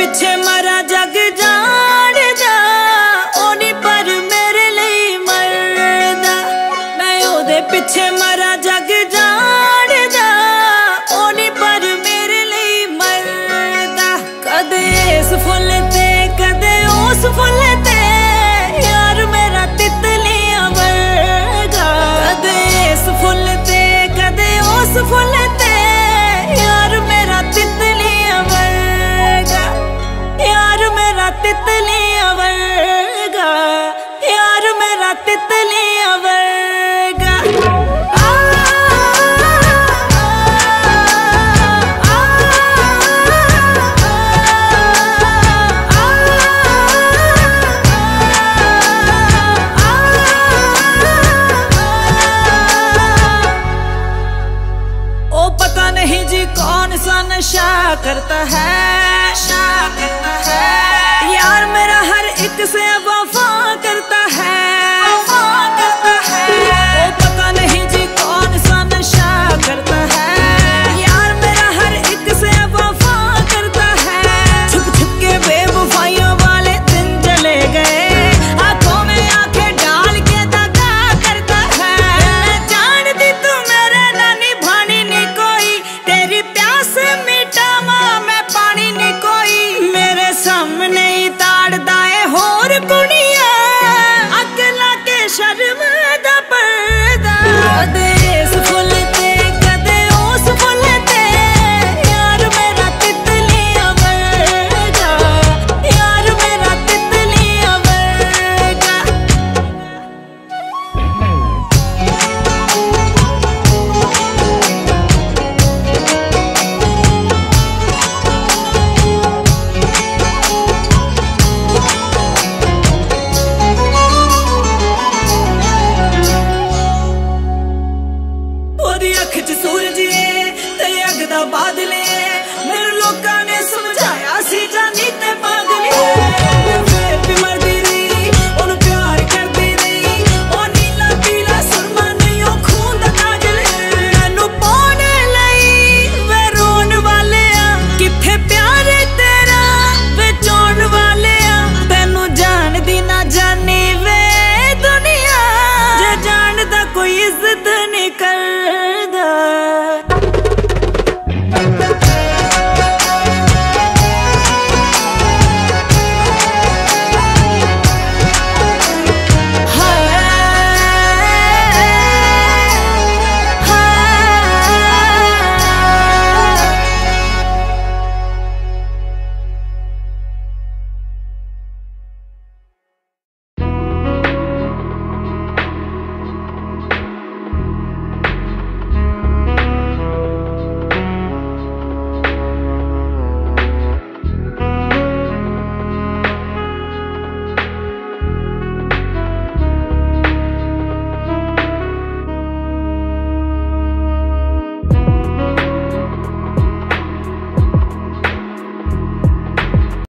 ਪਿੱਛੇ ਮਰਾ ਜਗ ਜਾਣਦਾ। ਉਹ ਨਹੀਂ ਪਰ ਮੇਰੇ ਲਈ ਮਰਦਾ। ਮੈਂ ਉਹਦੇ ਪਿੱਛੇ ਮਰਾ ਜਗ ਜਾਣਦਾ। ਉਹ ਨਹੀਂ ਪਰ ਮੇਰੇ ਲਈ ਮਰਦਾ। ਕਦੇ ਇਸ ਫੁੱਲ ਤੇ, ਕਦੇ ਉਸ ਫੁੱਲ ਤੇ। ਯਾਰ ਮੇਰਾ ਤਿਤਲੀਆਂ ਵਰਗਾ। ਕਦੇ ਇਸ ਫੁੱਲ ਤੇ, ਕਦੇ ਉਸ ਫੁੱਲ नशा करता है।